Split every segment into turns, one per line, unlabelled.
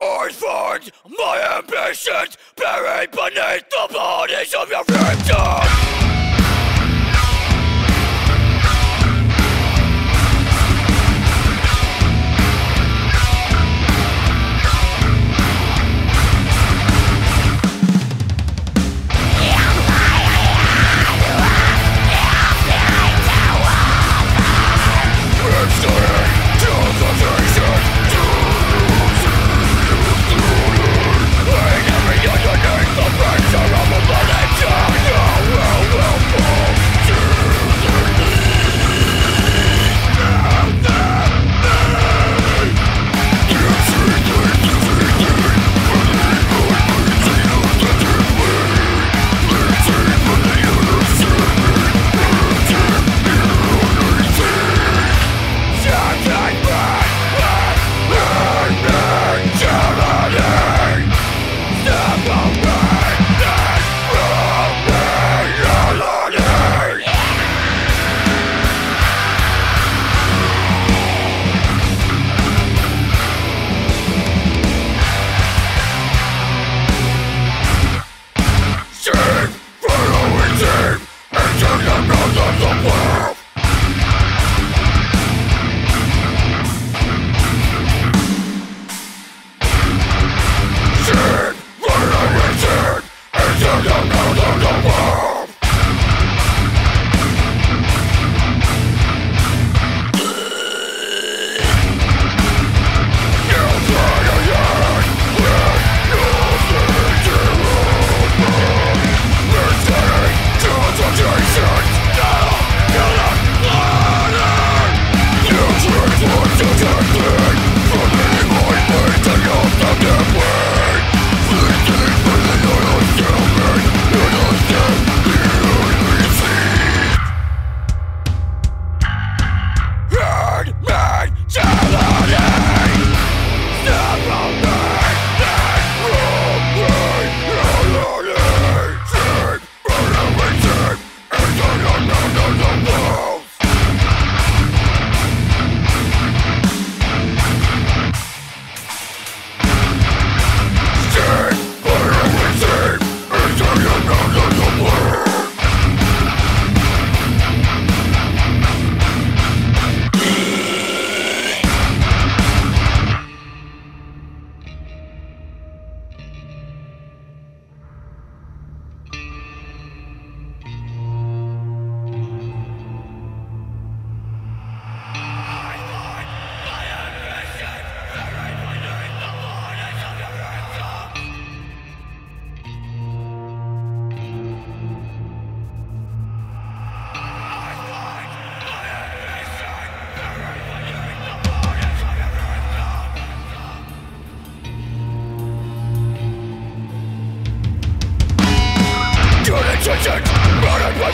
I find my ambitions buried beneath the bodies of your victims.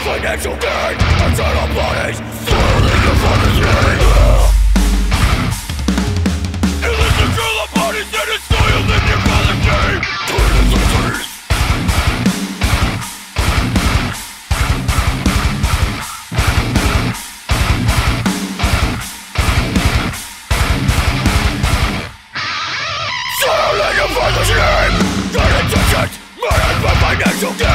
Financial gain. Eternal bodies Swirling in front of you Illicit girl of bodies that is soiled in your galaxy. Twin Swirling in front of you Turn into shit Murdered by financial gain